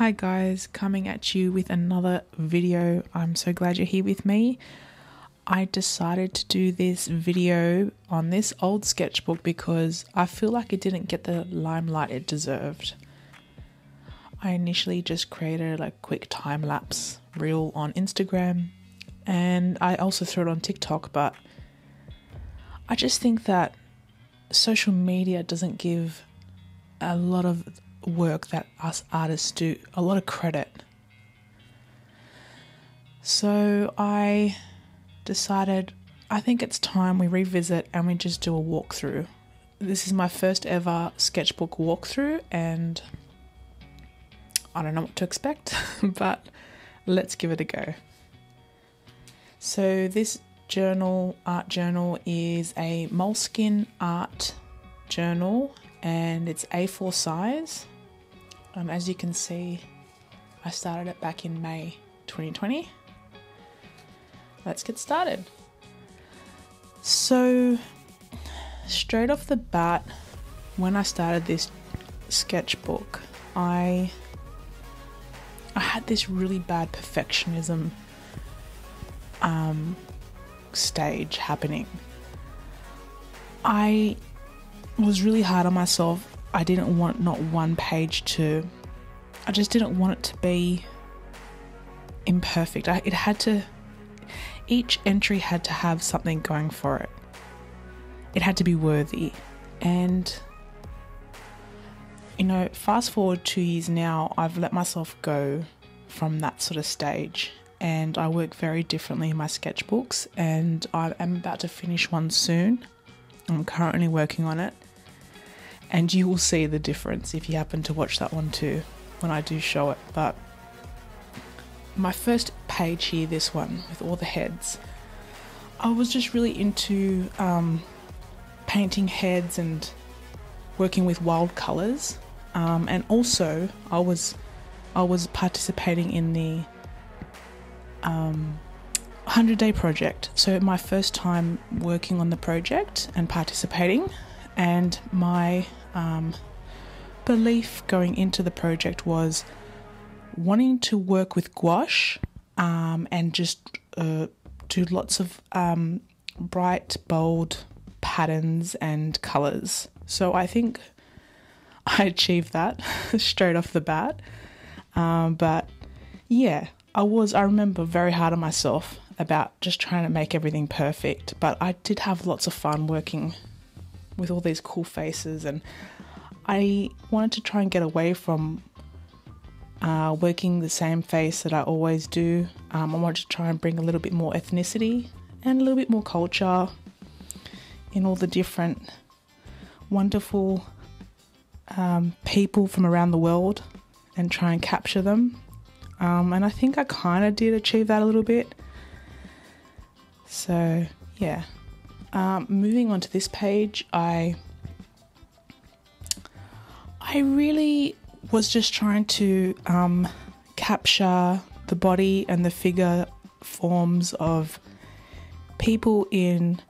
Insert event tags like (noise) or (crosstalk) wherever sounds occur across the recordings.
Hi guys, coming at you with another video. I'm so glad you're here with me. I decided to do this video on this old sketchbook because I feel like it didn't get the limelight it deserved. I initially just created a quick time lapse reel on Instagram and I also threw it on TikTok, but I just think that social media doesn't give a lot of work that us artists do a lot of credit. So I decided I think it's time we revisit and we just do a walkthrough. This is my first ever sketchbook walkthrough, and I don't know what to expect, (laughs) but let's give it a go. So, this journal, art journal, is a Moleskine art journal and it's A4 size. Um, as you can see, I started it back in May 2020. Let's get started. So, straight off the bat, when I started this sketchbook, I I had this really bad perfectionism um, stage happening. I was really hard on myself. I didn't want not one page to, I just didn't want it to be imperfect. I, it had to, each entry had to have something going for it. It had to be worthy. And, you know, fast forward two years now, I've let myself go from that sort of stage and I work very differently in my sketchbooks and I am about to finish one soon. I'm currently working on it and you will see the difference if you happen to watch that one too when I do show it. But my first page here, this one with all the heads, I was just really into um, painting heads and working with wild colors, um, and also I was I was participating in the um, 100 day project. So my first time working on the project and participating, and my um, belief going into the project was wanting to work with gouache um, and just uh, do lots of um, bright, bold patterns and colors. So I think (laughs) I achieved that (laughs) straight off the bat. Um, but yeah, I was, I remember very hard on myself about just trying to make everything perfect. But I did have lots of fun working with all these cool faces, and I wanted to try and get away from uh, working the same face that I always do. Um, I wanted to try and bring a little bit more ethnicity and a little bit more culture in all the different wonderful um, people from around the world and try and capture them. Um, and I think I kind of did achieve that a little bit. So, yeah. Um, moving on to this page, I I really was just trying to um, capture the body and the figure forms of people in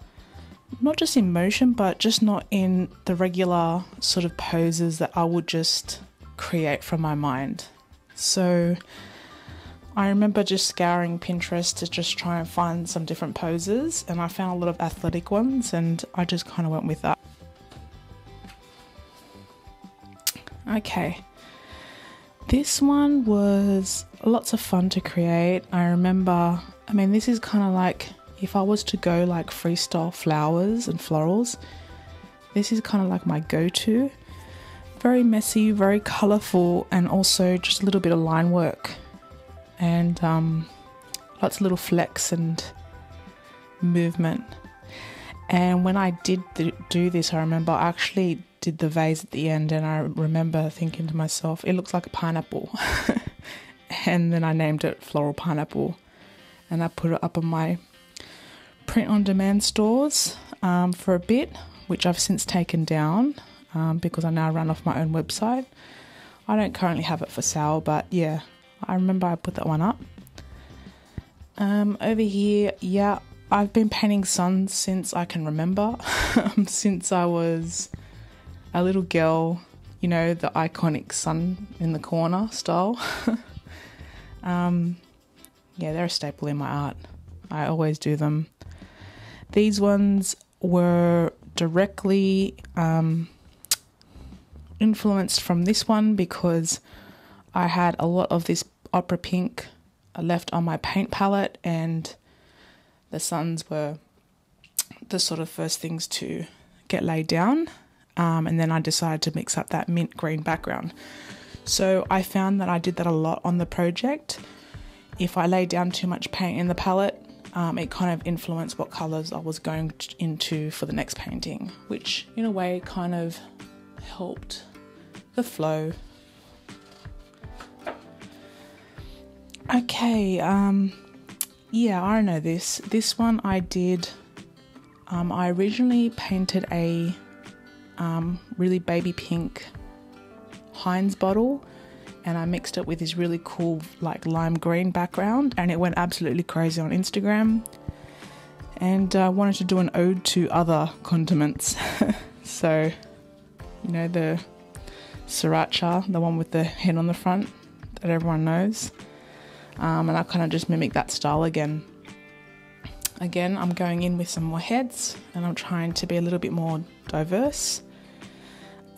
not just in motion, but just not in the regular sort of poses that I would just create from my mind. So I remember just scouring Pinterest to just try and find some different poses, and I found a lot of athletic ones, and I just kind of went with that. Okay, this one was lots of fun to create. I remember, I mean, this is kind of like if I was to go like freestyle flowers and florals, this is kind of like my go to. Very messy, very colourful, and also just a little bit of line work and um, lots of little flecks and movement. And when I did th- do this, I remember I actually did the vase at the end, and I remember thinking to myself, it looks like a pineapple. (laughs) and then I named it Floral Pineapple, and I put it up on my print on demand stores um, for a bit, which I've since taken down um, because I now run off my own website. I don't currently have it for sale, but yeah, I remember I put that one up. Um, over here, yeah, I've been painting suns since I can remember. (laughs) since I was a little girl, you know, the iconic sun in the corner style. (laughs) um, yeah, they're a staple in my art. I always do them. These ones were directly um, influenced from this one because I had a lot of this opera pink left on my paint palette, and the suns were the sort of first things to get laid down. Um, and then I decided to mix up that mint green background. So I found that I did that a lot on the project. If I laid down too much paint in the palette, um, it kind of influenced what colours I was going into for the next painting, which in a way kind of helped the flow. Okay, um, yeah, I know this. This one I did. Um, I originally painted a um, really baby pink Heinz bottle and I mixed it with this really cool like lime green background and it went absolutely crazy on Instagram. And I uh, wanted to do an ode to other condiments. (laughs) so, you know, the sriracha, the one with the head on the front that everyone knows. Um, and I kind of just mimic that style again. Again, I'm going in with some more heads and I'm trying to be a little bit more diverse.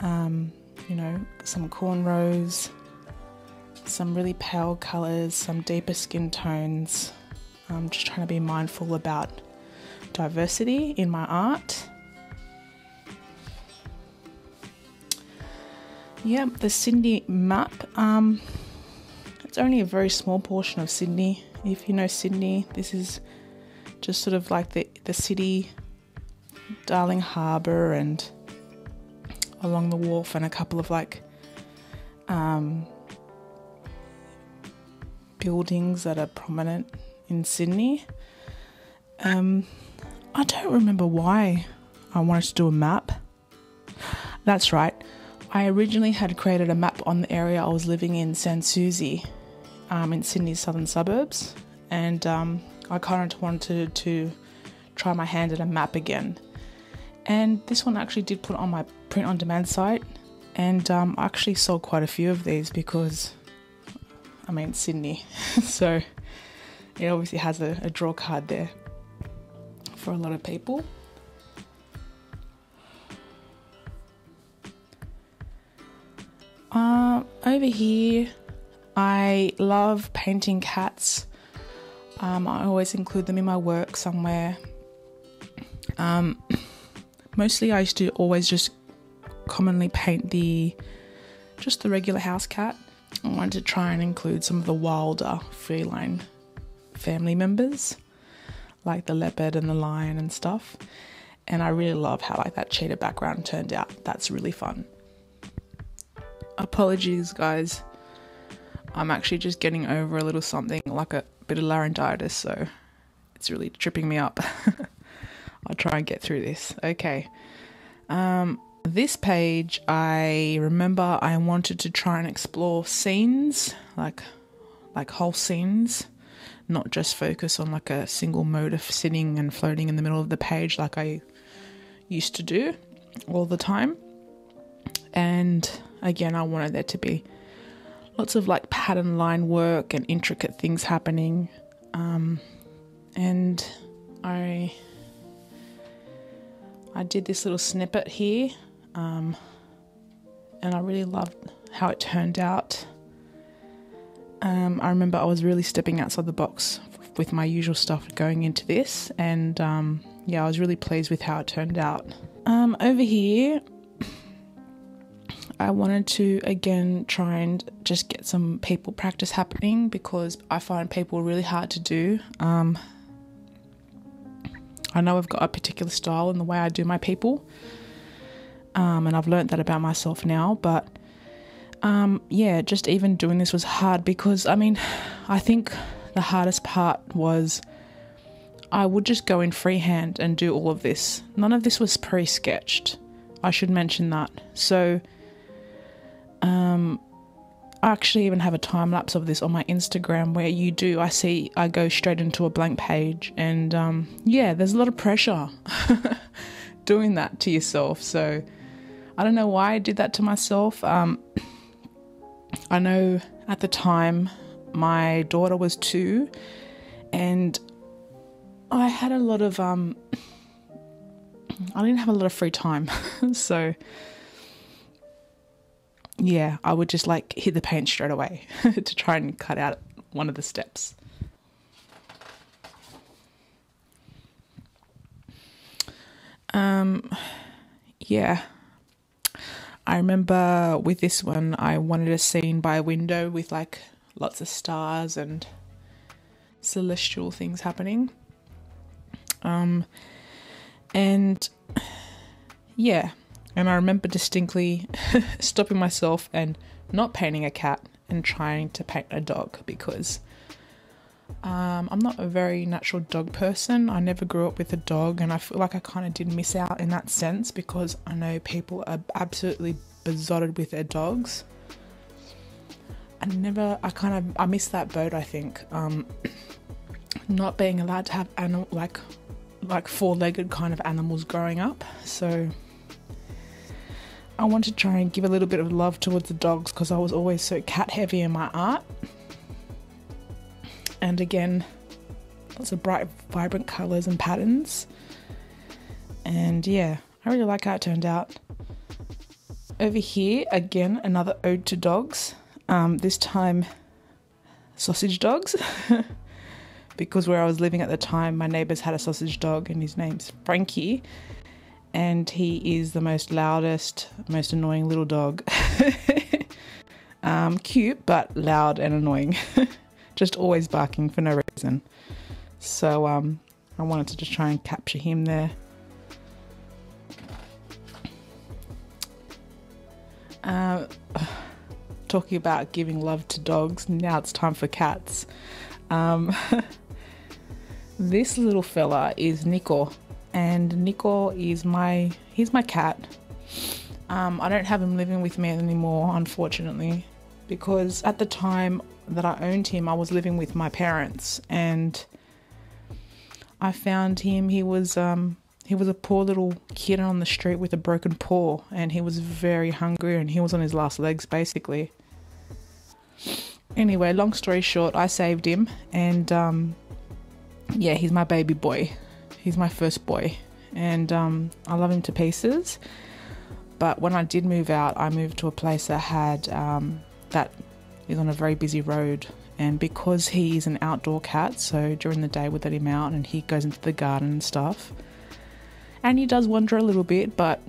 Um, you know, some cornrows, some really pale colours, some deeper skin tones. I'm just trying to be mindful about diversity in my art. Yep, the Sydney map. Um, it's only a very small portion of Sydney. If you know Sydney, this is just sort of like the, the city, Darling Harbour, and along the wharf, and a couple of like um, buildings that are prominent in Sydney. Um, I don't remember why I wanted to do a map. That's right. I originally had created a map on the area I was living in, Sans Souci, um, in Sydney's southern suburbs, and um, I kind of wanted to try my hand at a map again. And this one actually did put on my print on demand site, and um, I actually sold quite a few of these because I mean, Sydney. (laughs) so it obviously has a, a draw card there for a lot of people. Uh, over here, I love painting cats. Um, I always include them in my work somewhere. Um, mostly, I used to always just commonly paint the just the regular house cat. I wanted to try and include some of the wilder feline family members, like the leopard and the lion and stuff. And I really love how like that cheetah background turned out. That's really fun. Apologies, guys. I'm actually just getting over a little something like a bit of laryngitis, so it's really tripping me up. (laughs) I'll try and get through this. Okay. Um, this page, I remember I wanted to try and explore scenes, like like whole scenes, not just focus on like a single mode of sitting and floating in the middle of the page like I used to do all the time. And again, I wanted there to be lots of like pattern line work and intricate things happening. Um, and I I did this little snippet here um, and I really loved how it turned out. Um, I remember I was really stepping outside the box with my usual stuff going into this, and um, yeah, I was really pleased with how it turned out. Um, over here, I wanted to again try and just get some people practice happening because I find people really hard to do. Um, I know I've got a particular style in the way I do my people, um, and I've learned that about myself now. But um, yeah, just even doing this was hard because I mean, I think the hardest part was I would just go in freehand and do all of this. None of this was pre sketched. I should mention that. So, um, I actually even have a time lapse of this on my Instagram where you do. I see I go straight into a blank page, and um, yeah, there's a lot of pressure (laughs) doing that to yourself. So, I don't know why I did that to myself. Um, I know at the time my daughter was two, and I had a lot of um, I didn't have a lot of free time, (laughs) so yeah, I would just like hit the paint straight away (laughs) to try and cut out one of the steps. Um, yeah. I remember with this one, I wanted a scene by a window with like lots of stars and celestial things happening. Um, and (sighs) yeah, and I remember distinctly (laughs) stopping myself and not painting a cat and trying to paint a dog because um, I'm not a very natural dog person. I never grew up with a dog, and I feel like I kind of did miss out in that sense because I know people are absolutely besotted with their dogs. I never, I kind of, I missed that boat. I think um, (clears throat) not being allowed to have animal like like four-legged kind of animals growing up, so. I want to try and give a little bit of love towards the dogs because I was always so cat heavy in my art and again, lots of bright, vibrant colours and patterns. And yeah, I really like how it turned out. Over here, again, another ode to dogs. Um, this time, sausage dogs. (laughs) because where I was living at the time, my neighbours had a sausage dog, and his name's Frankie. And he is the most loudest, most annoying little dog. (laughs) um, cute, but loud and annoying. (laughs) just always barking for no reason. So um, I wanted to just try and capture him there. Uh, (sighs) talking about giving love to dogs, now it's time for cats. Um, (laughs) this little fella is Nico, and Nico is my he's my cat. Um, I don't have him living with me anymore, unfortunately, because at the time that I owned him, I was living with my parents, and I found him. He was um, he was a poor little kid on the street with a broken paw, and he was very hungry, and he was on his last legs basically. Anyway, long story short, I saved him, and um, yeah, he's my baby boy. He's my first boy, and um, I love him to pieces. But when I did move out, I moved to a place that had um, that is on a very busy road. And because he is an outdoor cat, so during the day we let him out and he goes into the garden and stuff. And he does wander a little bit, but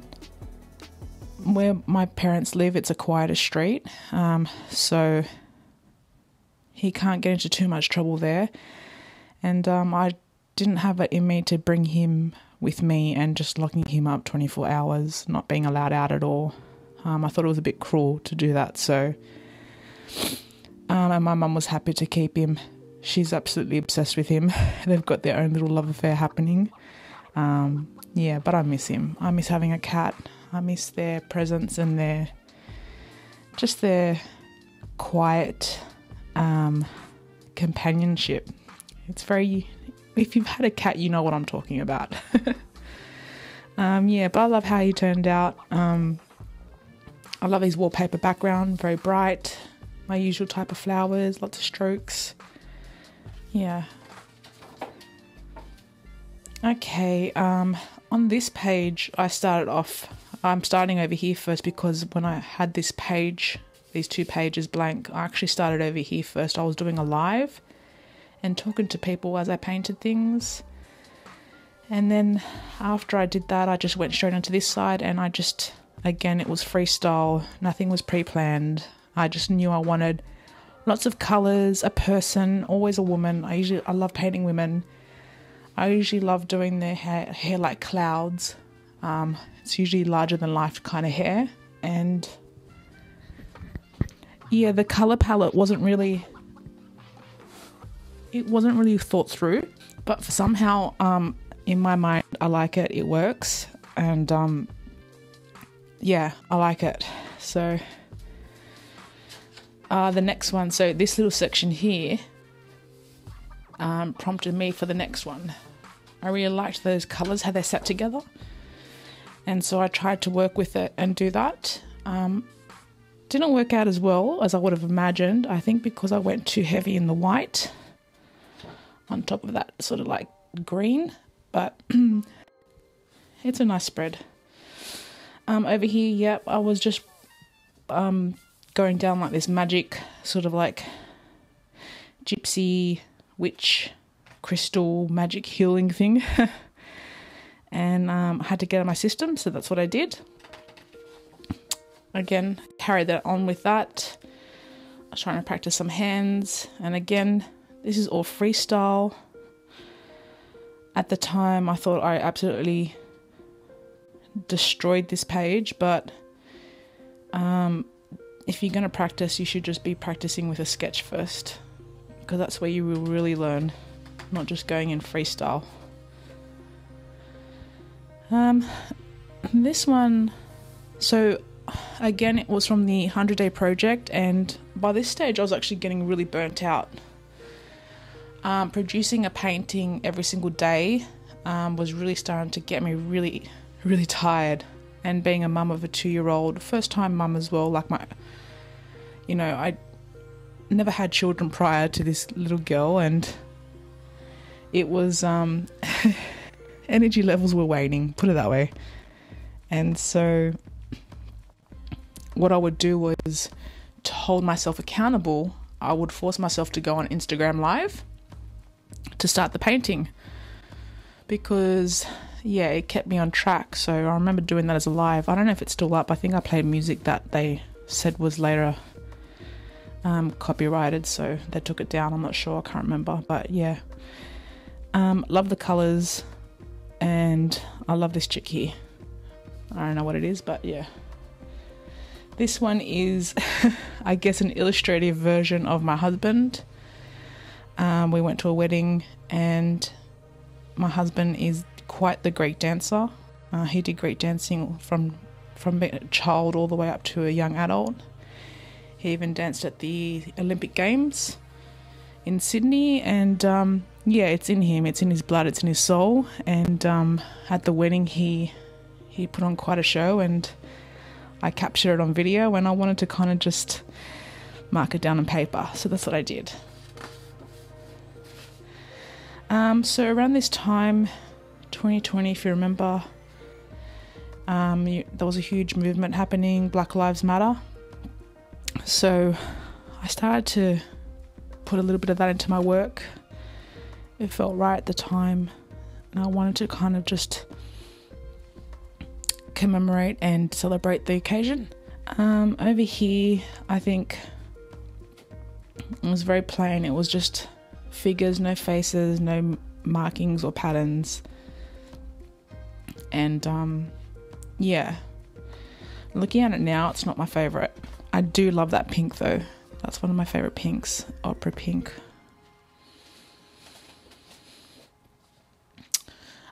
where my parents live, it's a quieter street. Um, so he can't get into too much trouble there. And um, I didn't have it in me to bring him with me and just locking him up 24 hours, not being allowed out at all. Um, I thought it was a bit cruel to do that, so um, and my mum was happy to keep him. She's absolutely obsessed with him. (laughs) They've got their own little love affair happening. Um, yeah, but I miss him. I miss having a cat. I miss their presence and their just their quiet um, companionship. It's very. If you've had a cat, you know what I'm talking about. (laughs) um, yeah, but I love how he turned out. Um, I love his wallpaper background, very bright my usual type of flowers, lots of strokes. Yeah. Okay, um, on this page, I started off, I'm starting over here first because when I had this page, these two pages blank, I actually started over here first. I was doing a live and talking to people as I painted things. And then after I did that, I just went straight onto this side and I just, again, it was freestyle, nothing was pre planned. I just knew I wanted lots of colors, a person, always a woman. I usually I love painting women. I usually love doing their hair, hair like clouds. Um, it's usually larger than life kind of hair, and yeah, the color palette wasn't really it wasn't really thought through, but somehow um, in my mind I like it. It works, and um, yeah, I like it. So uh, the next one, so this little section here um, prompted me for the next one. I really liked those colours, how they sat together. And so I tried to work with it and do that. Um, didn't work out as well as I would have imagined. I think because I went too heavy in the white on top of that sort of like green, but (clears throat) it's a nice spread. Um, over here, yep, I was just um, going down like this magic sort of like gypsy witch crystal magic healing thing. (laughs) and um, I had to get on my system, so that's what I did. Again, carried that on with that. I was trying to practice some hands, and again, this is all freestyle. At the time, I thought I absolutely destroyed this page, but um, if you're going to practice, you should just be practicing with a sketch first because that's where you will really learn, not just going in freestyle. Um, this one, so again, it was from the 100 day project, and by this stage, I was actually getting really burnt out. Um, producing a painting every single day um, was really starting to get me really, really tired. And being a mum of a two year old, first time mum as well, like my, you know, I never had children prior to this little girl, and it was um, (laughs) energy levels were waning, put it that way. And so, what I would do was to hold myself accountable. I would force myself to go on Instagram Live to start the painting because yeah, it kept me on track. So I remember doing that as a live. I don't know if it's still up. I think I played music that they said was later um, copyrighted, so they took it down. I'm not sure, I can't remember, but yeah. Um, love the colors, and I love this chick here. I don't know what it is, but yeah. This one is, (laughs) I guess, an illustrative version of my husband. Um, we went to a wedding, and my husband is quite the Greek dancer. Uh, he did Greek dancing from from being a child all the way up to a young adult. He even danced at the Olympic Games in Sydney, and um, yeah, it's in him. It's in his blood. It's in his soul. And um, at the wedding, he he put on quite a show, and I captured it on video. And I wanted to kind of just mark it down on paper, so that's what I did. Um, so around this time, 2020, if you remember, um, you, there was a huge movement happening, Black Lives Matter. So I started to put a little bit of that into my work. It felt right at the time, and I wanted to kind of just commemorate and celebrate the occasion. Um, over here, I think it was very plain. It was just figures, no faces, no markings or patterns. And um, yeah, looking at it now, it's not my favorite. I do love that pink though. That's one of my favorite pinks, opera pink.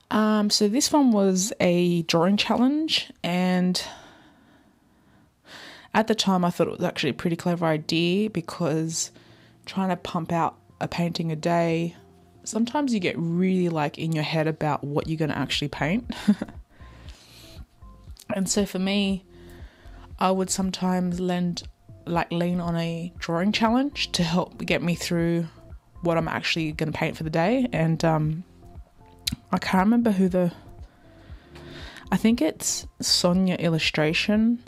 Um, so this one was a drawing challenge, and at the time I thought it was actually a pretty clever idea because trying to pump out a painting a day, sometimes you get really like in your head about what you're going to actually paint. (laughs) and so for me, I would sometimes lend like lean on a drawing challenge to help get me through what I'm actually going to paint for the day. And um, I can't remember who the. I think it's Sonia Illustration.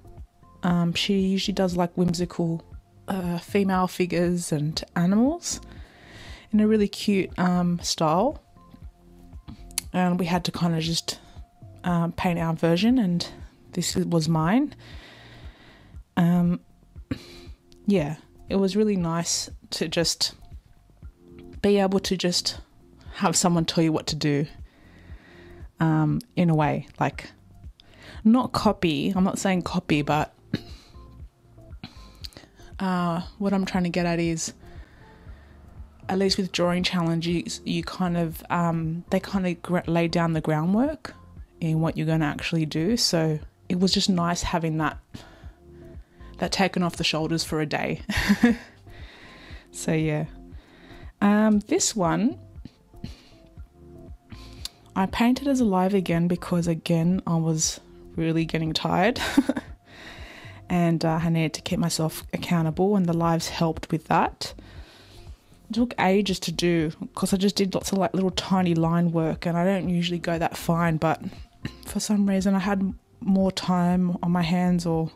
Um, she usually does like whimsical uh, female figures and animals in a really cute um, style. And we had to kind of just um, paint our version, and this was mine um, yeah, it was really nice to just be able to just have someone tell you what to do um, in a way. Like, not copy, I'm not saying copy, but (clears throat) uh, what I'm trying to get at is at least with drawing challenges, you kind of um, they kind of lay down the groundwork in what you're going to actually do. So it was just nice having that that taken off the shoulders for a day. (laughs) so yeah. Um, this one I painted as alive again because again I was really getting tired. (laughs) and uh, I needed to keep myself accountable, and the lives helped with that. Took ages to do because I just did lots of like little tiny line work, and I don't usually go that fine, but (clears throat) for some reason I had more time on my hands, or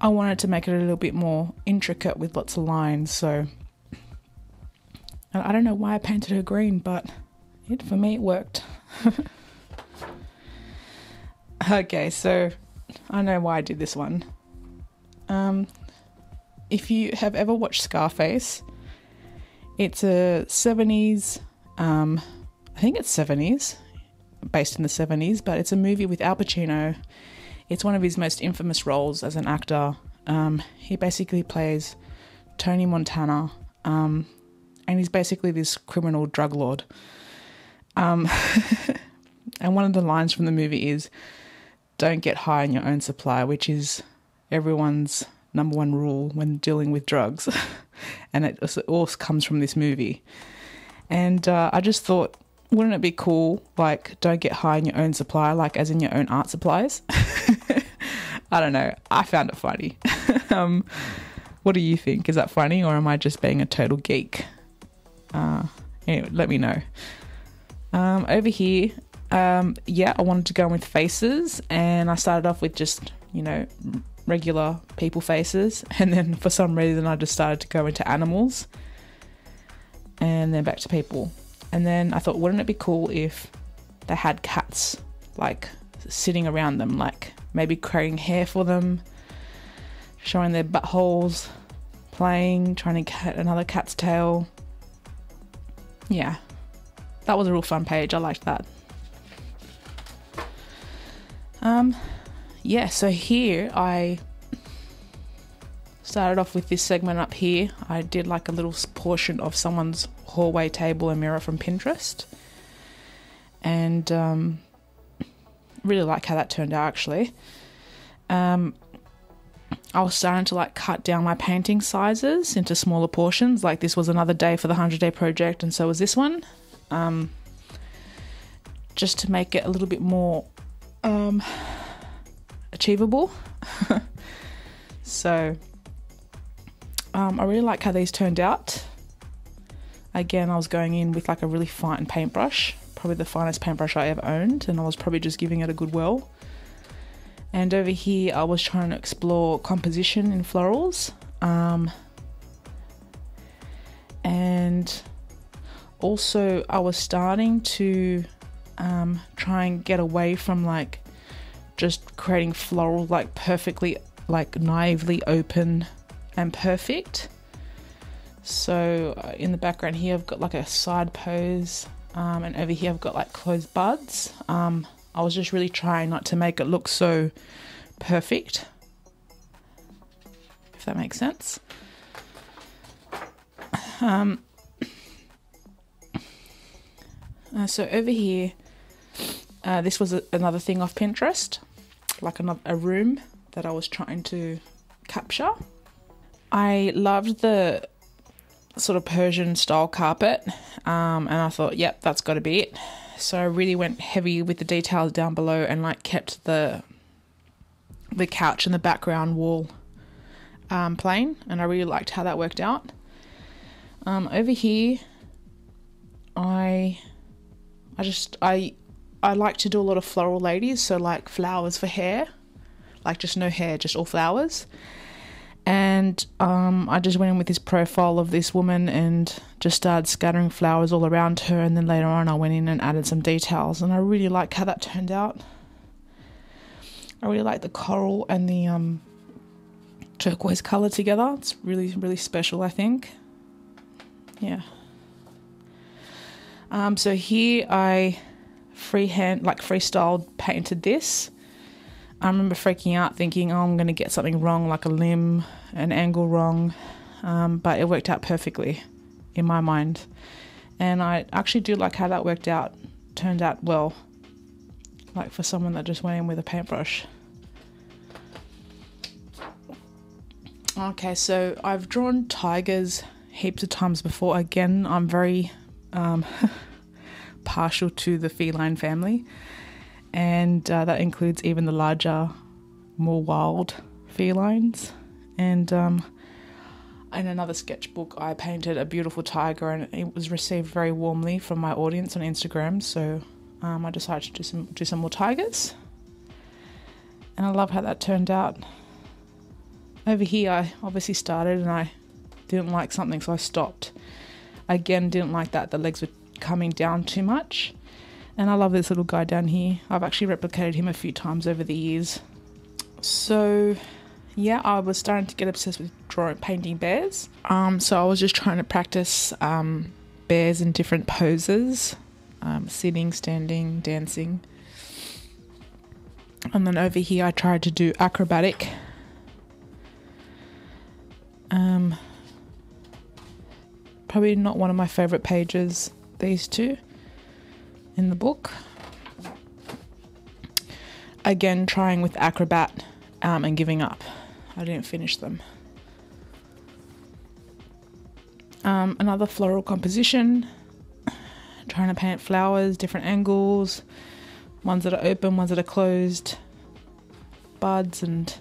I wanted to make it a little bit more intricate with lots of lines, so. I don't know why I painted her green, but it for me it worked. (laughs) okay, so I know why I did this one. Um, if you have ever watched Scarface, it's a 70s, um, I think it's 70s, based in the 70s, but it's a movie with Al Pacino. It's one of his most infamous roles as an actor. Um, he basically plays Tony Montana, um, and he's basically this criminal drug lord. Um, (laughs) and one of the lines from the movie is, "Don't get high on your own supply," which is everyone's number one rule when dealing with drugs, (laughs) and it, all comes from this movie. And uh, I just thought, wouldn't it be cool? Like, don't get high on your own supply, like as in your own art supplies. (laughs) I don't know. I found it funny. (laughs) um, what do you think? Is that funny, or am I just being a total geek? Uh, anyway, let me know. Um, over here, um, yeah, I wanted to go in with faces, and I started off with just you know regular people faces, (laughs) and then for some reason I just started to go into animals, and then back to people, and then I thought, wouldn't it be cool if they had cats like sitting around them, like maybe curling hair for them, showing their buttholes, playing, trying to get another cat's tail. Yeah, that was a real fun page. I liked that. Um, yeah, so here I started off with this segment up here. I did like a little portion of someone's hallway table and mirror from Pinterest. And um, really like how that turned out actually. Um, I was starting to like cut down my painting sizes into smaller portions. Like this was another day for the 100 day project, and so was this one. Um, just to make it a little bit more um, achievable. (laughs) so um, I really like how these turned out. Again, I was going in with like a really fine paintbrush, probably the finest paintbrush I ever owned, and I was probably just giving it a good whirl. And over here, I was trying to explore composition in florals. Um, and also, I was starting to um, try and get away from like just creating floral, like perfectly, like naively open and perfect. So uh, in the background here, I've got like a side pose, um, and over here I've got like closed buds. Um, I was just really trying not to make it look so perfect, if that makes sense. Um, (coughs) uh, so over here, uh, this was a, another thing off Pinterest, like another, a room that I was trying to capture. I loved the sort of Persian style carpet, um, and I thought, yep, that's got to be it. So I really went heavy with the details down below and like kept the the couch and the background wall um, plain, and I really liked how that worked out. Um, over here, I I just I I like to do a lot of floral ladies, so like flowers for hair, like just no hair, just all flowers and um, I just went in with this profile of this woman and just started scattering flowers all around her. And then later on, I went in and added some details, and I really like how that turned out. I really like the coral and the um, turquoise color together. It's really, really special, I think. Yeah. Um, so here I freehand, like freestyle painted this. I remember freaking out thinking, oh, I'm going to get something wrong, like a limb, an angle wrong. Um, but it worked out perfectly in my mind. And I actually do like how that worked out, turned out well. Like for someone that just went in with a paintbrush. Okay, so I've drawn tigers heaps of times before. Again, I'm very um, (laughs) partial to the feline family and uh, that includes even the larger, more wild felines. And um, in another sketchbook, I painted a beautiful tiger, and it was received very warmly from my audience on Instagram. So um, I decided to do some do some more tigers, and I love how that turned out. Over here, I obviously started, and I didn't like something, so I stopped. Again, didn't like that the legs were coming down too much. And I love this little guy down here. I've actually replicated him a few times over the years. So yeah, I was starting to get obsessed with drawing, painting bears. Um, so I was just trying to practice um, bears in different poses, um, sitting, standing, dancing. And then over here, I tried to do acrobatic. Um, probably not one of my favorite pages. These two in the book. Again, trying with acrobat um, and giving up. I didn't finish them. Um, another floral composition. Trying to paint flowers, different angles, ones that are open, ones that are closed, buds and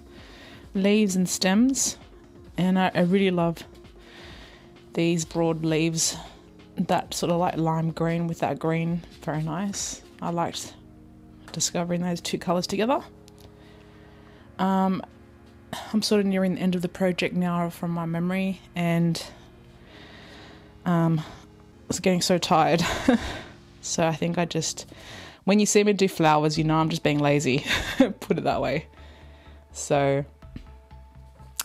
leaves and stems. And I, I really love these broad leaves, that sort of like lime green with that green. Very nice. I liked discovering those two colours together. Um, I'm sort of nearing the end of the project now from my memory, and um, I was getting so tired. (laughs) so I think I just, when you see me do flowers, you know I'm just being lazy, (laughs) put it that way. So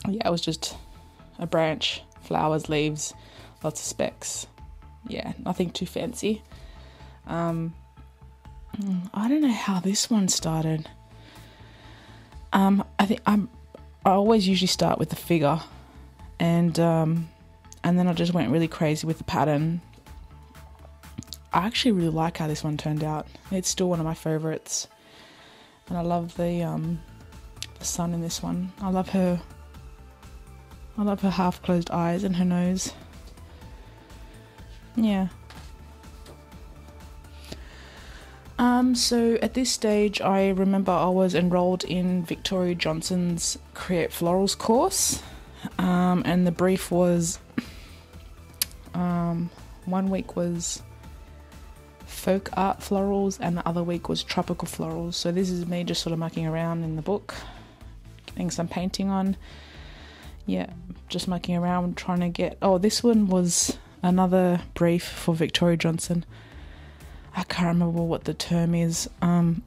yeah, it was just a branch, flowers, leaves, lots of specks. Yeah, nothing too fancy. Um, I don't know how this one started. Um, I think I'm I always usually start with the figure, and um, and then I just went really crazy with the pattern. I actually really like how this one turned out. It's still one of my favorites, and I love the um, the sun in this one. I love her. I love her half closed eyes and her nose. Yeah. Um, so at this stage, I remember I was enrolled in Victoria Johnson's Create Florals course, um, and the brief was um, one week was folk art florals, and the other week was tropical florals. So this is me just sort of mucking around in the book, getting some painting on. Yeah, just mucking around trying to get. Oh, this one was another brief for Victoria Johnson. I can't remember what the term is. Um,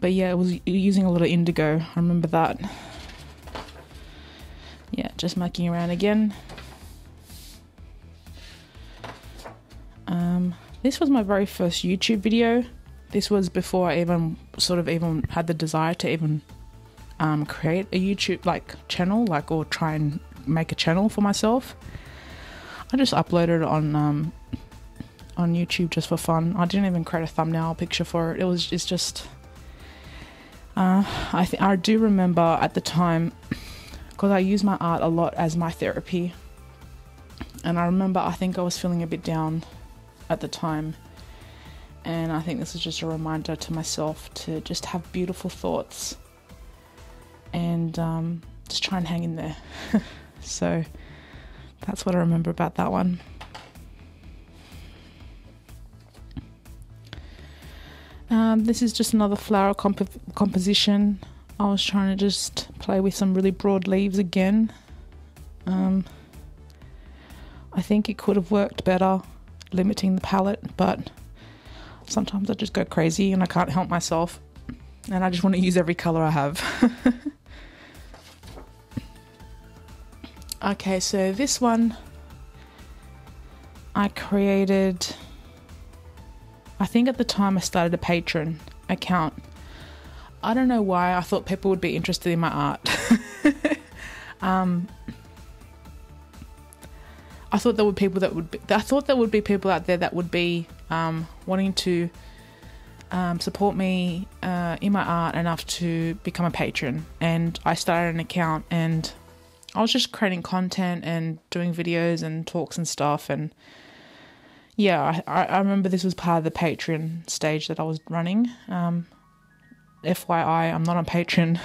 but yeah, it was using a lot of indigo. I remember that. Yeah, just mucking around again. Um, this was my very first YouTube video. This was before I even sort of even had the desire to even um, create a YouTube like channel, like or try and make a channel for myself. I just uploaded it on um, on YouTube just for fun. I didn't even create a thumbnail picture for it. It was it's just. Uh, I think I do remember at the time because I use my art a lot as my therapy, and I remember I think I was feeling a bit down at the time, and I think this is just a reminder to myself to just have beautiful thoughts and um, just try and hang in there. (laughs) so that's what I remember about that one. Um, this is just another flower comp- composition. I was trying to just play with some really broad leaves again. Um, I think it could have worked better limiting the palette, but sometimes I just go crazy and I can't help myself. And I just want to use every colour I have. (laughs) okay, so this one I created I think at the time I started a Patreon account. I don't know why I thought people would be interested in my art. (laughs) um, I thought there would people that would be, I thought there would be people out there that would be um, wanting to um, support me uh, in my art enough to become a patron. And I started an account and I was just creating content and doing videos and talks and stuff and yeah, I, I remember this was part of the Patreon stage that I was running. Um, FYI, I'm not on Patreon.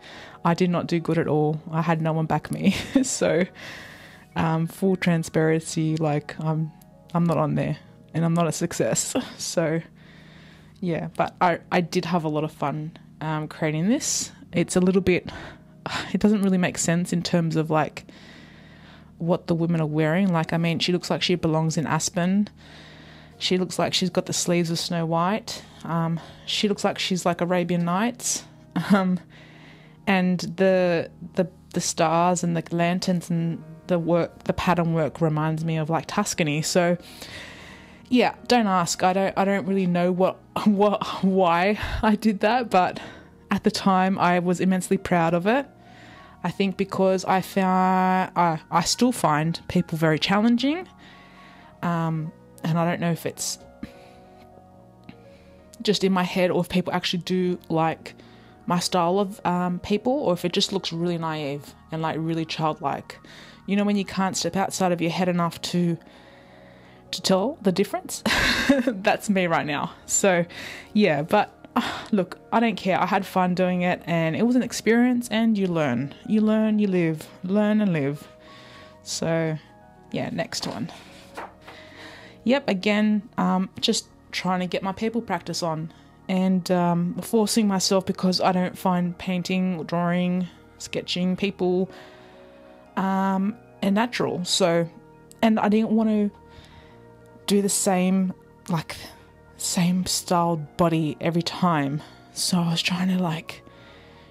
(laughs) I did not do good at all. I had no one back me. (laughs) so, um, full transparency, like I'm, I'm not on there, and I'm not a success. (laughs) So, yeah, but I, I did have a lot of fun um, creating this. It's a little bit, (sighs) it doesn't really make sense in terms of like what the women are wearing. Like, I mean, she looks like she belongs in Aspen. She looks like she's got the sleeves of Snow White. Um, she looks like she's like Arabian Nights. (laughs) Um, and the the the stars and the lanterns and the work, the pattern work reminds me of like Tuscany. So, yeah, don't ask. I don't. I don't really know what (laughs) what why I did that, but at the time I was immensely proud of it. I think because I found I I still find people very challenging, um, and I don't know if it's just in my head or if people actually do like my style of um, people or if it just looks really naive and like really childlike. You know when you can't step outside of your head enough to to tell the difference. (laughs) That's me right now. So, yeah, but (sighs) look, I don't care. I had fun doing it and it was an experience and you learn. You learn, you live. Learn and live. So, yeah, next one. Yep, again, um, just trying to get my people practice on and um, forcing myself because I don't find painting, drawing, sketching people um, and natural. So, and I didn't want to do the same, like, same styled body every time. So I was trying to, like,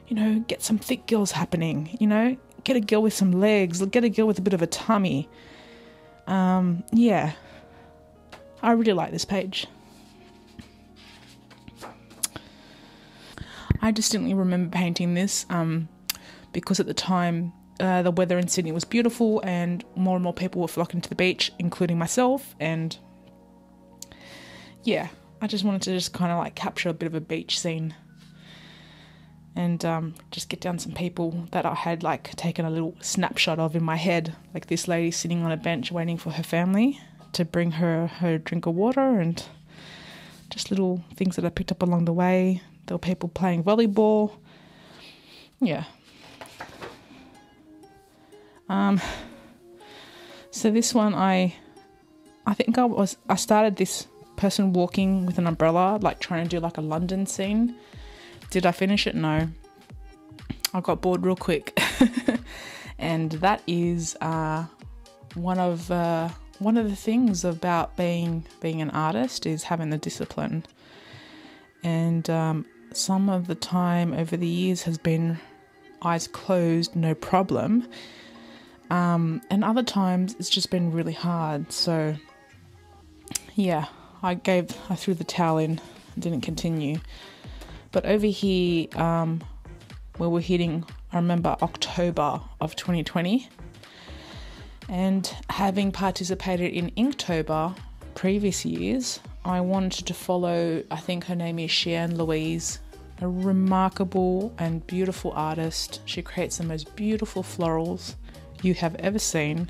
you know, get some thick girls happening, you know, get a girl with some legs, get a girl with a bit of a tummy. Um, yeah. I really like this page. I distinctly remember painting this um, because at the time uh, the weather in Sydney was beautiful and more and more people were flocking to the beach, including myself. And yeah, I just wanted to just kind of like capture a bit of a beach scene and um, just get down some people that I had like taken a little snapshot of in my head, like this lady sitting on a bench waiting for her family to bring her her drink of water and just little things that I picked up along the way. There were people playing volleyball. Yeah. Um, so this one I I think I was I started this person walking with an umbrella, like trying to do like a London scene. Did I finish it? No. I got bored real quick. (laughs) and that is uh, one of uh, one of the things about being being an artist is having the discipline. And um, some of the time over the years has been eyes closed, no problem. Um, and other times it's just been really hard. So, yeah, I gave, I threw the towel in, didn't continue. But over here, um, where we're hitting, I remember October of 2020, and having participated in Inktober previous years, I wanted to follow, I think her name is Shian Louise, a remarkable and beautiful artist. She creates the most beautiful florals you have ever seen.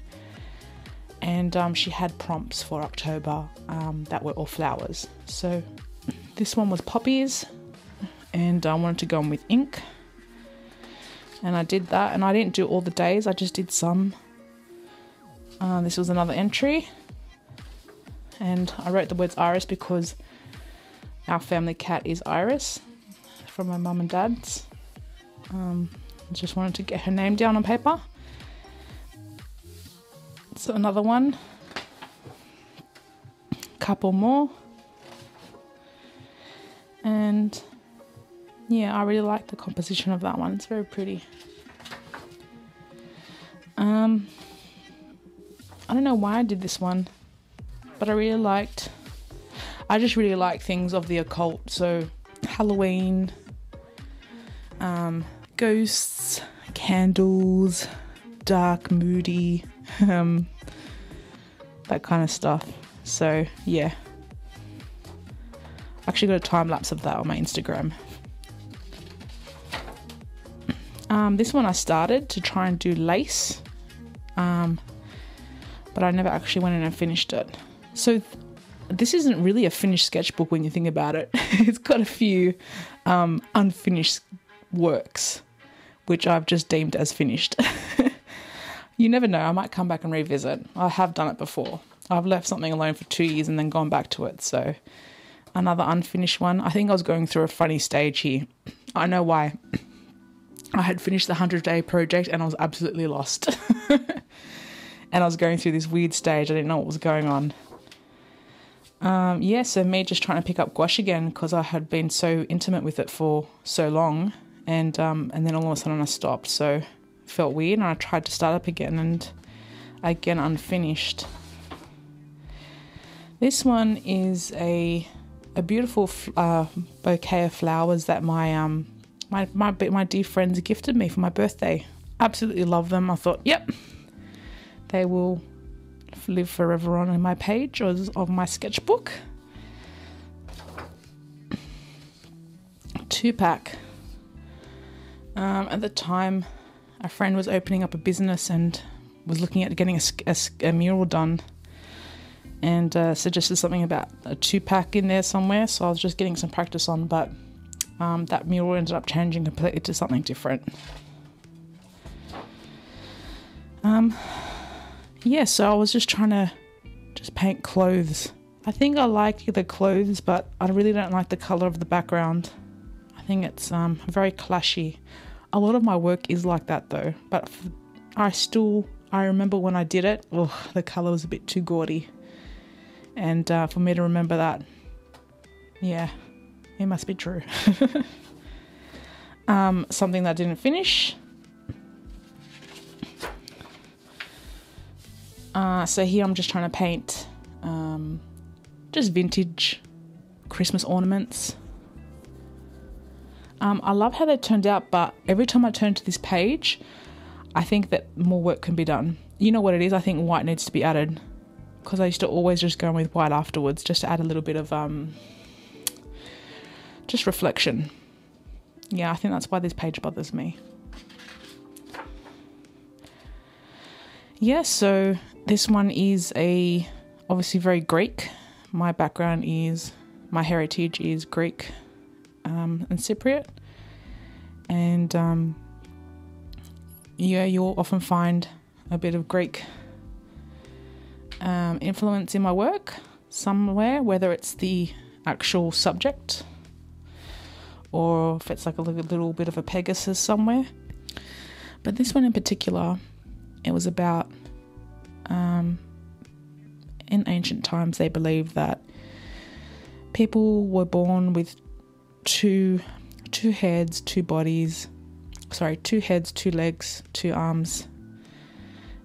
And um, she had prompts for October um, that were all flowers. So this one was poppies, and I wanted to go on with ink. And I did that, and I didn't do all the days, I just did some. Uh, this was another entry, and I wrote the words Iris because our family cat is Iris from my mum and dad's. Um, just wanted to get her name down on paper. Another one. Couple more. And yeah, I really like the composition of that one. It's very pretty. Um, I don't know why I did this one, but I really liked. I just really like things of the occult. So Halloween, um, ghosts, candles, dark, moody, um, that kind of stuff. So, yeah. I actually got a time lapse of that on my Instagram. Um, this one I started to try and do lace, um, but I never actually went in and finished it. So, this isn't really a finished sketchbook when you think about it. (laughs) it's got a few um, unfinished works, which I've just deemed as finished. (laughs) you never know, I might come back and revisit. I have done it before. I've left something alone for two years and then gone back to it. So, another unfinished one. I think I was going through a funny stage here. (clears throat) I know why. (clears throat) I had finished the 100 day project and I was absolutely lost. (laughs) and I was going through this weird stage. I didn't know what was going on. Um, yeah, so me just trying to pick up gouache again because I had been so intimate with it for so long, and um, and then all of a sudden I stopped. So felt weird, and I tried to start up again, and again unfinished. This one is a a beautiful uh, bouquet of flowers that my um my my my dear friends gifted me for my birthday. Absolutely love them. I thought, yep, they will live forever on in my page or of my sketchbook. Two pack. Um, at the time, a friend was opening up a business and was looking at getting a, a, a mural done and uh, suggested something about a two pack in there somewhere. So I was just getting some practice on, but um, that mural ended up changing completely to something different. Um, yeah, so I was just trying to just paint clothes. I think I like the clothes, but I really don't like the color of the background. I think it's um, very clashy. A lot of my work is like that though, but I still I remember when I did it. Oh, the color was a bit too gaudy, and uh, for me to remember that, yeah, it must be true. (laughs) um, something that didn't finish Uh, so here I'm just trying to paint um, just vintage Christmas ornaments. Um, I love how they turned out, but every time I turn to this page, I think that more work can be done. You know what it is? I think white needs to be added because I used to always just go in with white afterwards just to add a little bit of um, just reflection. Yeah, I think that's why this page bothers me. Yeah, so this one is a obviously very Greek. My background is my heritage is Greek um, and Cypriot, and um, yeah, you'll often find a bit of Greek um, influence in my work somewhere, whether it's the actual subject or if it's like a little bit of a Pegasus somewhere. But this one in particular, it was about um, in ancient times, they believed that people were born with two two heads, two bodies, sorry, two heads, two legs, two arms,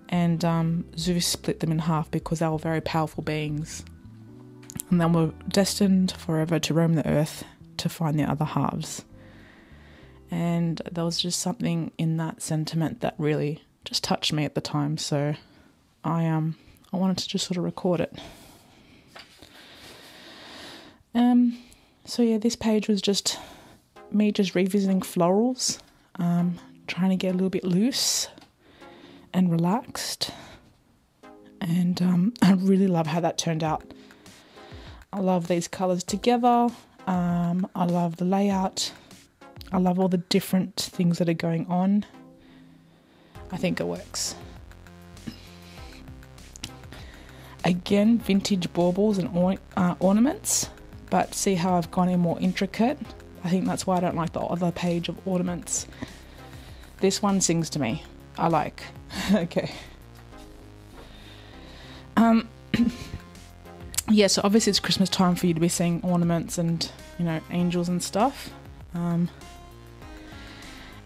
and um, Zeus split them in half because they were very powerful beings, and they were destined forever to roam the earth to find the other halves. And there was just something in that sentiment that really just touched me at the time. So I um I wanted to just sort of record it. Um, so yeah, this page was just me just revisiting florals, um, trying to get a little bit loose and relaxed, and um, (laughs) I really love how that turned out. I love these colors together. Um, I love the layout. I love all the different things that are going on. I think it works. Again, vintage baubles and or- uh, ornaments, but see how I've gone in more intricate. I think that's why I don't like the other page of ornaments. This one sings to me. I like. (laughs) okay. Um, (coughs) yeah, so obviously it's Christmas time for you to be seeing ornaments and, you know, angels and stuff. Um,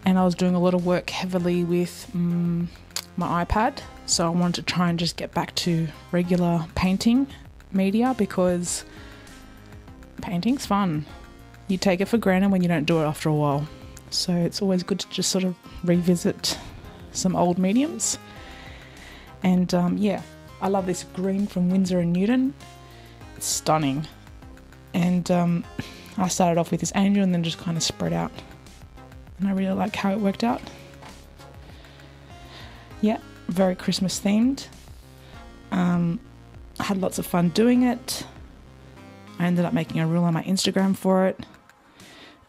and I was doing a lot of work heavily with um, my iPad. So I wanted to try and just get back to regular painting media because painting's fun. You take it for granted when you don't do it after a while. So it's always good to just sort of revisit some old mediums. And um, yeah, I love this green from Winsor and Newton. It's stunning. And um, I started off with this angel and then just kind of spread out. And I really like how it worked out. Yeah, very Christmas themed. Um, I had lots of fun doing it. I ended up making a rule on my Instagram for it.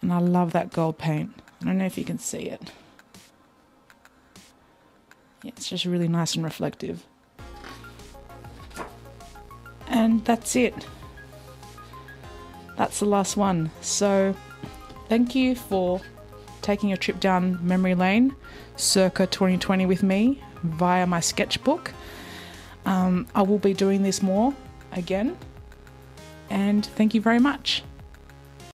And I love that gold paint. I don't know if you can see it. Yeah, it's just really nice and reflective. And that's it. That's the last one. So, thank you for taking a trip down memory lane circa 2020 with me via my sketchbook. Um, I will be doing this more again. And thank you very much.